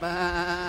拜。